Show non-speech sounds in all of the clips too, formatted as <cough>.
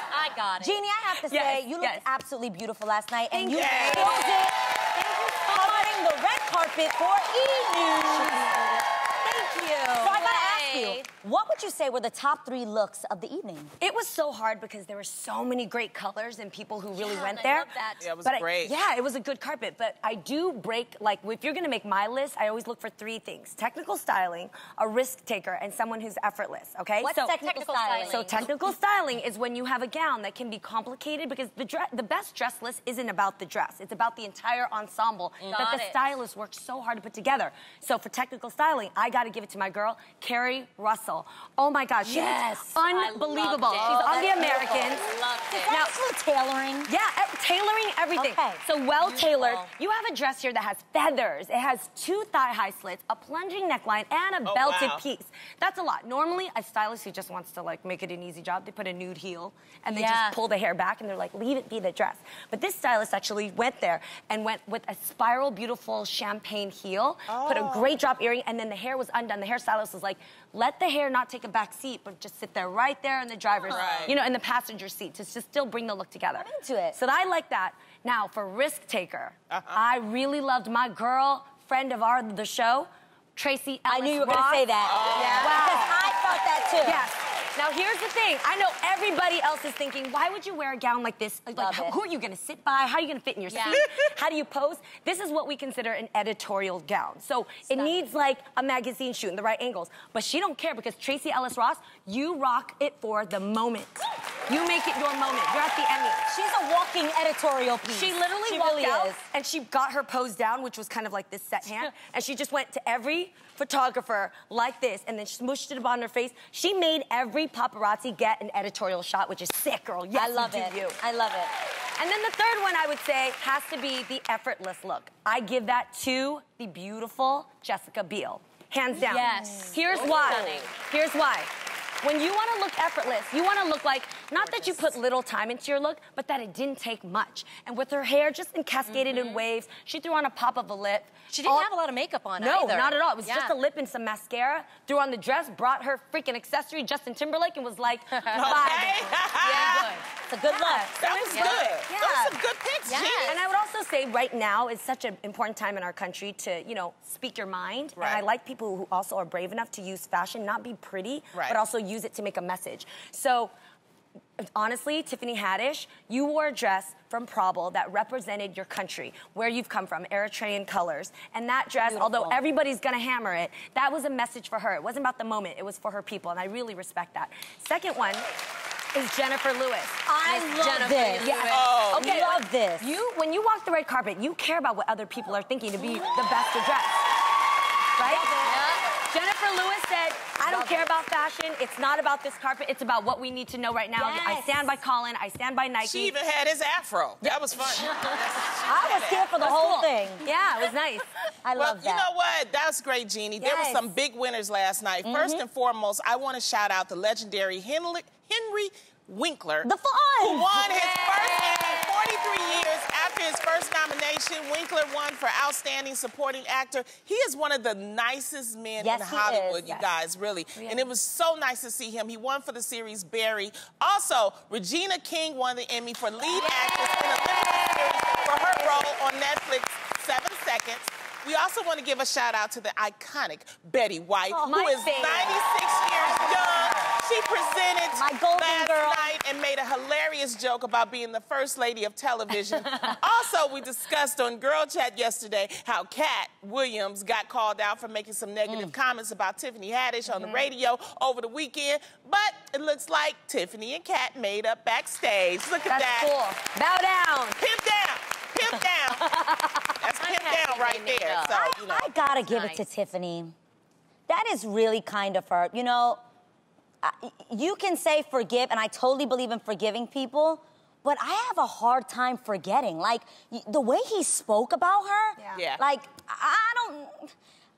I got it. Jeannie, I have to say, Yes, you looked yes. absolutely beautiful last night, and Thank you you. killed it. Covering the red carpet for E! News. Thank you. So I gotta ask. You, what would you say were the top three looks of the evening? It was so hard because there were so many great colors and people who really Yeah, went I there. love that. Yeah, it was But I- great. yeah, it was a good carpet. But I do break like if you're gonna make my list, I always look for three things: technical styling, a risk taker, and someone who's effortless. Okay. What's so, technical, technical styling? styling? So technical styling is when you have a gown that can be complicated because the dre- the best dress list isn't about the dress; it's about the entire ensemble mm. that Got the it. stylist worked so hard to put together. So for technical styling, I got to give it to my girl Keri Russell. Oh my gosh, she Yes. looks unbelievable. She's Oh, on the that's Americans. Loved it. Now, tailoring. Yeah, tailoring everything. Okay. So well tailored. You have a dress here that has feathers. It has two thigh high slits, a plunging neckline, and a Oh, belted wow. piece. That's a lot. Normally, a stylist who just wants to like make it an easy job, they put a nude heel and they Yeah. just pull the hair back and they're like, leave it be the dress. But this stylist actually went there and went with a spiral, beautiful champagne heel, put a oh. great drop earring, and then the hair was undone. The hairstylist was like, let the hair not take a back seat, but just sit there right there in the driver's, Right. you know, in the passenger seat to just still bring the look together. I'm into it. So I like that. Now for risk taker, Uh-huh. I really loved my girl friend of our the show, Tracee. Ellis I knew you were gonna say that. Yeah. Because <laughs> I thought that too. Yes. Now here's the thing. I know everybody else is thinking, why would you wear a gown like this? Like, Love who- it. are you gonna sit by? How are you gonna fit in your Yeah. seat? How do you pose? This is what we consider an editorial gown. So it needs like a magazine shoot in the right angles. But she don't care because Tracee Ellis Ross, you rock it for the moment. You make it your moment. You're at the Emmy. She's a walking editorial piece. She literally She walked really out is. and she got her pose down, which was kind of like this set <laughs> hand, and she just went to every photographer like this and then smooshed it upon her face. She made every paparazzi get an editorial shot, which is sick, girl. Yes, I love it. you. I love it. And then the third one I would say has to be the effortless look. I give that to the beautiful Jessica Biel. Hands down. Yes. Here's So why. stunning. Here's why. When you want to look effortless, you want to look like not that you put little time into your look, but that it didn't take much. And with her hair just encascaded in mm-hmm. waves, she threw on a pop of a lip. She didn't All- have a lot of makeup on no, either. not at all. It was Yeah. just a lip and some mascara. Threw on the dress, brought her freaking accessory, Justin Timberlake, and was like, <laughs> Okay. bye. Yeah. It's a good look. That was Yeah. good. Yeah. Those are some good picks, Yes. Jeannie. And I would also say right now is such an important time in our country to, you know, speak your mind. Right. And I like people who also are brave enough to use fashion, not be pretty, Right. but also use it to make a message. So honestly, Tiffany Haddish, you wore a dress from Prabal that represented your country, where you've come from, Eritrean colors. And that dress, although everybody's gonna hammer it, that was a message for her. It wasn't about the moment, it was for her people, and I really respect that. Second one is Jennifer Lewis. I Miss love Jennifer this. Lewis. Yes. Oh, okay. love this. You, when you walk the red carpet, you care about what other people are thinking to be the best dressed, right? Jennifer Lewis said, "I don't Love care it. about fashion. It's not about this carpet. It's about what we need to know right now. I stand by Colin. I stand by Nike." She even had his afro. That was fun. <laughs> I was <laughs> here for the whole thing. Yeah, it was nice. I Well, love that. you know what? That's great, Jeannie. There were some big winners last night. Mm-hmm. First and foremost, I want to shout out the legendary Henry, Henry Winkler. The fun. Who won his first Emmy 43 years after his first nomination. Winkler won for Outstanding Supporting Actor. He is one of the nicest men Yes, in Hollywood, you guys, really. And it was so nice to see him. He won for the series Barry. Also, Regina King won the Emmy for lead actress in a limited series for her role on Netflix, Seven Seconds. We also want to give a shout out to the iconic Betty White, oh, who my is favorite. 96 years young. She presented My golden last girl. And made a hilarious joke about being the first lady of television. <laughs> also, we discussed on Girl Chat yesterday how Katt Williams got called out for making some negative Mm. comments about Tiffany Haddish on the Mm-hmm. radio over the weekend. But it looks like Tiffany and Katt made up backstage. Look at That's that. cool. Bow down. Pimp down. Pimp down. <laughs> That's pimp down right there. So, I, you know. I gotta give it to. Tiffany. That is really kind of her. You know, I- you can say forgive, and I totally believe in forgiving people, but I have a hard time forgetting. Like the way he spoke about her. Yeah. Yeah. Like I don't.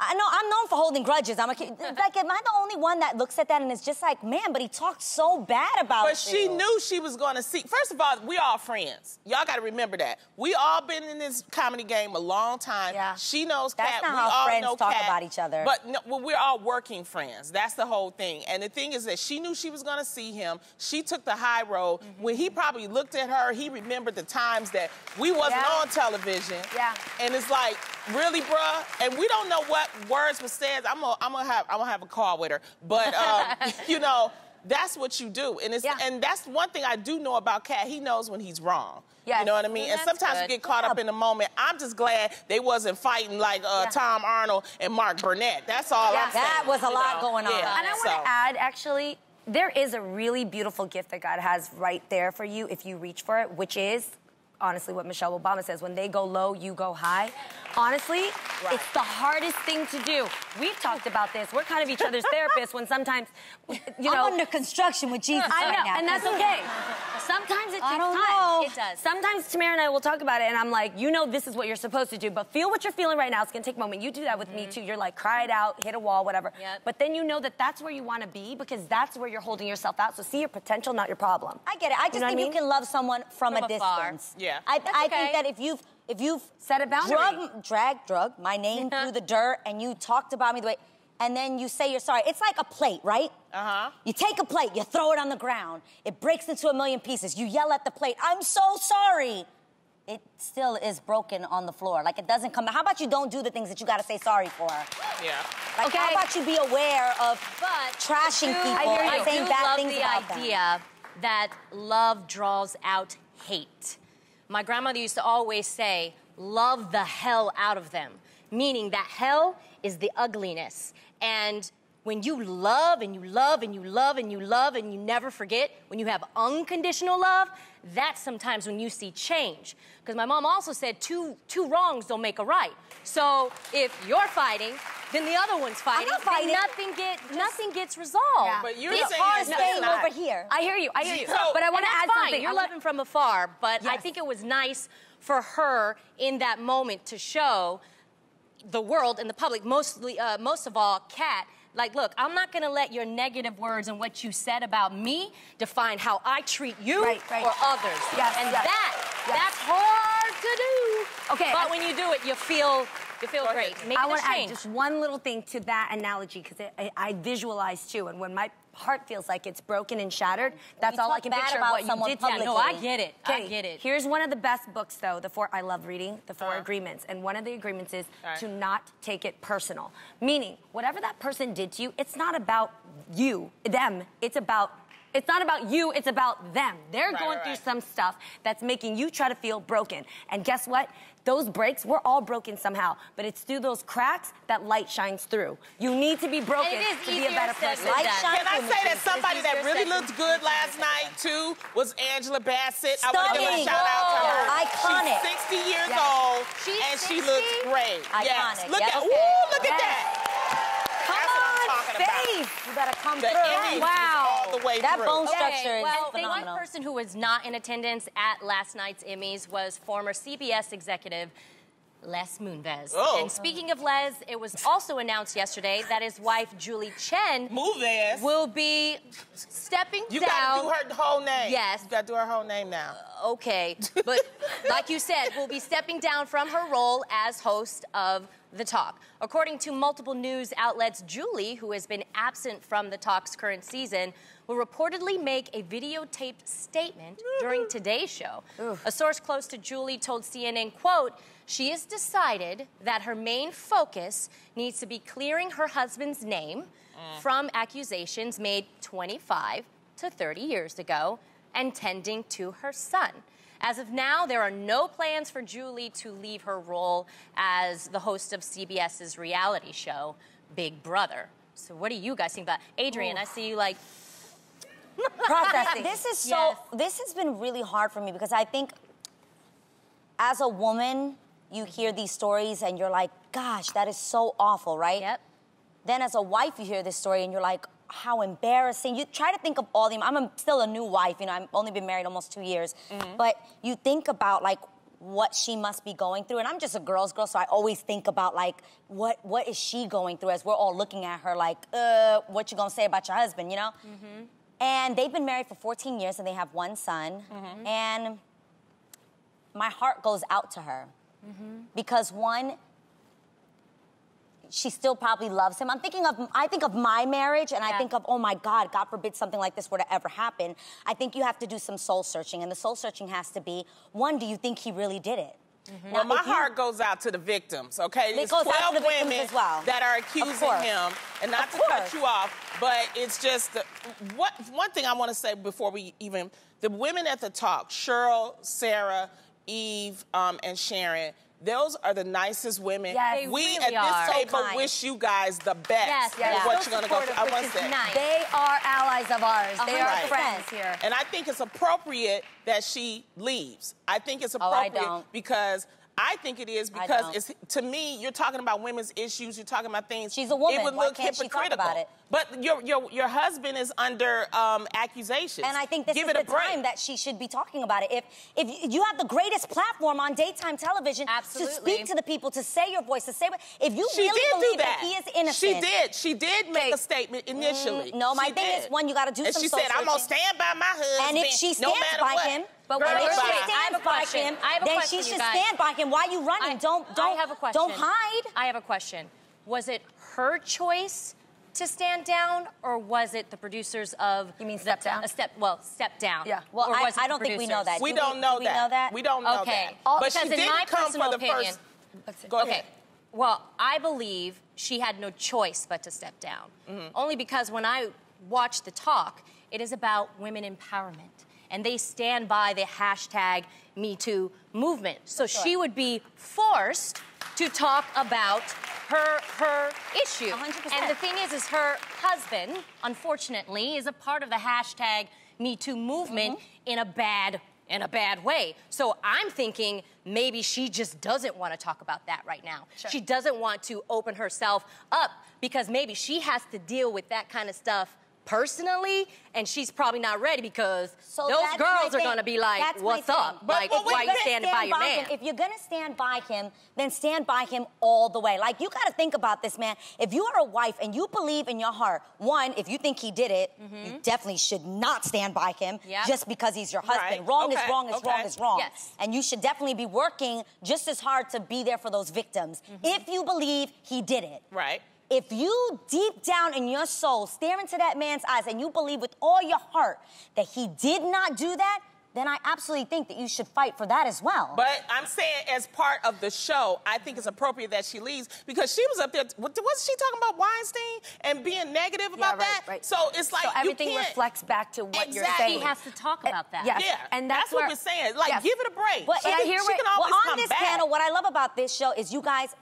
I know I'm known for holding grudges. I'm a kid. <laughs> Like, am I the only one that looks at that and is just like, man, but he talked so bad about But she knew she was going to see. First of all, we all friends. Y'all got to remember that. We all been in this comedy game a long time. Yeah. She knows That's Katt. not we how all friends talk Katt. about each other. But no, well, we're all working friends. That's the whole thing. And the thing is that she knew she was going to see him. She took the high road. Mm-hmm. When he probably looked at her, he remembered the times that we wasn't Yeah. on television. Yeah. And it's like, really, bruh? And we don't know what words were said. I'm gonna, I'm gonna have, I'm gonna have a call with her. But um, <laughs> you know, that's what you do. And it's, Yeah. and that's one thing I do know about Katt. He knows when he's wrong. Yes. You know what I mean? Well, and sometimes good. we get caught up in the moment. I'm just glad they wasn't fighting like uh, Yeah. Tom Arnold and Mark Burnett. That's all Yeah. I'm saying. That was a lot know? going on. Yeah. And I want to So- add, actually, there is a really beautiful gift that God has right there for you if you reach for it, which is honestly what Michelle Obama says when they go low, you go high. Honestly, it's the hardest thing to do. We've talked about this. We're kind of each other's <laughs> therapists when sometimes, you know. I'm under construction with Jesus I know, right now. and that's okay. <laughs> Sometimes it takes I don't time. know. It does. Sometimes Tamera and I will talk about it, and I'm like, you know, this is what you're supposed to do, but feel what you're feeling right now. It's gonna take a moment. You do that with me mm-hmm. too. You're like, cry it out, hit a wall, whatever. Yep. But then you know that that's where you want to be because that's where you're holding yourself out. So see your potential, not your problem. I get it. I just You know think I you can love someone from, From a afar. distance. Yeah. I, That's I think that if you've if you've Set a boundary. drug, drag, drug my name <laughs> through the dirt, and you talked about me the way, and then you say you're sorry. It's like a plate, right? Uh-huh. You take a plate, you throw it on the ground, it breaks into a million pieces. You yell at the plate, "I'm so sorry." It still is broken on the floor. Like it doesn't come. How about you don't do the things that you got to say sorry for? Yeah. Like how about you be aware of But trashing do- people I hear and saying do bad love things the about them? idea that love draws out hate. My grandmother used to always say, "Love the hell out of them," meaning that hell is the ugliness. And when you love and you love and you love and you love and you never forget, when you have unconditional love, that's sometimes when you see change. Because my mom also said two two wrongs don't make a right. So if you're fighting, then the other one's fighting. I'm not and fighting. nothing get nothing gets resolved. Yeah. But you're These saying cars it's staying not. over here. I hear you. I hear you. So- but I want to add fine. something. You're wanna- loving from afar, but I think it was nice for her in that moment to show the world and the public, mostly, uh, most of all, Katt. Like, look, I'm not gonna let your negative words and what you said about me define how I treat you Right, right. or others. Yes, and yes, that, yes. that's hard to do. Okay, But I- when you do it, you feel, you feel great. Maybe I want to add just one little thing to that analogy because I, I visualize too, and when my heart feels like it's broken and shattered, that's you all I can picture about what you someone did to me. publicly- no, I get it. I get it. Here's one of the best books, though. The four I love reading. The 4 Uh-huh. agreements, and one of the agreements is right. to not take it personal. Meaning, whatever that person did to you, it's not about you, them. It's about. It's not about you, it's about them. They're Right, going right, through right. some stuff that's making you try to feel broken. And guess what? Those breaks, we're all broken somehow, but it's through those cracks that light shines through. You need to be broken And it is to be a better person. Light done. shine Can I say that somebody that really looked good last night too was Angela Bassett. I want to give a shout out to her. Iconic. She's 60 years Yes. old She's and she looks great. Yes. Look Yep. at Okay. ooh, look at that. Come That's what I'm on, talking about. You better come The through. Emmys Wow. all the way That through. bone Okay, structure is well, the phenomenal. one person who was not in attendance at last night's Emmys was former CBS executive Les Moonves. Oh. And speaking of Les, it was also announced yesterday that his wife Julie Chen Moonves will be stepping you down. gotta do her whole name. Yes. You gotta do her whole name now. Okay, but <laughs> like you said, we'll be stepping down from her role as host of The Talk. According to multiple news outlets, Julie, who has been absent from The Talk's current season, will reportedly make a videotaped statement during today's show. A source close to Julie told CNN, quote, she has decided that her main focus needs to be clearing her husband's name mm. from accusations made 25 to 30 years ago and tending to her son. As of now, there are no plans for Julie to leave her role as the host of CBS's reality show, Big Brother. So, what do you guys think about Adrienne? I see you like <laughs> processing. <laughs> This is so. Yes. This has been really hard for me because I think, as a woman, you hear these stories and you're like, "Gosh, that is so awful," right? Yep. Then, as a wife, you hear this story and you're like, "How embarrassing!" You try to think of all the. I'm a, still a new wife. You know, I've only been married almost two years, Mm-hmm. but you think about like what she must be going through. And I'm just a girl's girl, so I always think about like what what is she going through as we're all looking at her like, uh, what you gonna say about your husband, you know? Mm-hmm. And they've been married for 14 years and they have one son. Mm-hmm. And my heart goes out to her Mm-hmm. because one she still probably loves him. I'm thinking of I think of my marriage and I think of oh my god, God forbid something like this were to ever happen. I think you have to do some soul searching and the soul searching has to be one, do you think he really did it? Mm-hmm. Well, my if you- heart goes out to the victims, okay? It It's goes 12 out to the victims women as well. that are accusing him, and not Of to cut you off, but it's just the, what one thing I want to say before we even the women at the talk, Sheryl, Sara, Eve, um, and Sharon. Those are the nicest women. Yes, they we really at this are. Table kind. wish you guys the best. Yes, yes. what So you're gonna go through. I want say. nice. They are allies of ours. They are friends here. And I think it's appropriate that she leaves. I think it's Oh, appropriate don't. because I think it is because it's to me you're talking about women's issues. You're talking about things. She's a woman. It would Why look can't she talk hypocritical. about it? But your your your husband is under um, accusations. And I think this Give is the break. time that she should be talking about it. If if you have the greatest platform on daytime television Absolutely. to speak to the people, to say your voice, to say what if you she really believe do that. he is innocent. She did. She did make Okay. a statement initially. Mm, no, my She thing is, one, you gotta do and some she soul said, "I'm gonna stand by my husband." And if she no stands matter by what. him, But but when if Girl, she bye. I stands by him, I have a then question, she should stand by him. Why are you running? I- don't don't I have a question. don't hide. I have a question. Was it her choice to stand down, or was it the producers of? You mean the- step down? A step. Well, step down. Yeah. Well, Or I, was it I don't think we know that. We Do don't know do we that. know that. We don't know Okay. that. All- but she in didn't my come for personal the opinion- first. Let's. Go ahead. Okay. Well, I believe she had no choice but to step down. Mm-hmm. Only because when I watch the talk, it is about women empowerment. And they stand by the hashtag MeToo movement. So she would be forced to talk about her her issue. 100%. And the thing is, is her husband, unfortunately, is a part of the hashtag MeToo movement in a bad in a bad way. So I'm thinking maybe she just doesn't want to talk about that right now. She doesn't want to open herself up because maybe she has to deal with that kind of stuff personally and she's probably not ready because So those girls are going to be like, That's "What's up? But- like, but why are you standing by your him. man?" If you're gonna stand by him, then stand by him all the way. Like you gotta think about this, man. If you are a wife and you believe in your heart, one, if you think he did it, you definitely should not stand by him Mm-hmm. Yep. just because he's your husband. Right. Wrong is wrong is wrong is wrong. Yes. And you should definitely be working just as hard to be there for those victims. Mm-hmm. If you believe he did it. Right. If you deep down in your soul stare into that man's eyes and you believe with all your heart that he did not do that, then I absolutely think that you should fight for that as well. But I'm saying, as part of the show, I think it's appropriate that she leaves because she was up there. What was she talking about Weinstein and being negative about right, that? right. So it's like so you everything can't- reflects back to what you're saying. He has to talk about that. Yes. Yeah, and that's, what where- we're saying. Like, Yes. give it a break. But she, I can- hear she what- can well, on come this back. panel, what I love about this show is you guys,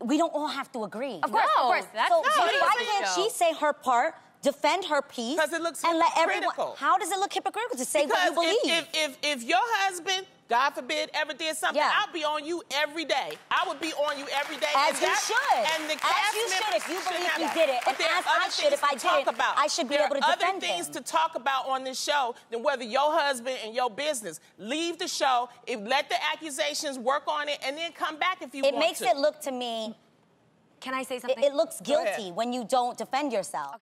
we don't all have to agree. Of course, No, of course. that's so not so why can't she say her part, defend her piece, 'Cause it looks and let everyone? hypocritical. How does it look hypocritical to say Because what you believe? if, if, if, if your husband, God forbid, ever did something, Yeah. I'll be on you every day. I would be on you every day. As and you that- should. And the As you should members if you believe you did it. But And as I should if I did talk it, about. I should be there able to are defend other things him. to talk about on this show than whether your husband and your business. Leave the show. If, let the accusations work on it, and then come back if you it want makes to. it look to me, Can I say something? it looks guilty when you don't defend yourself.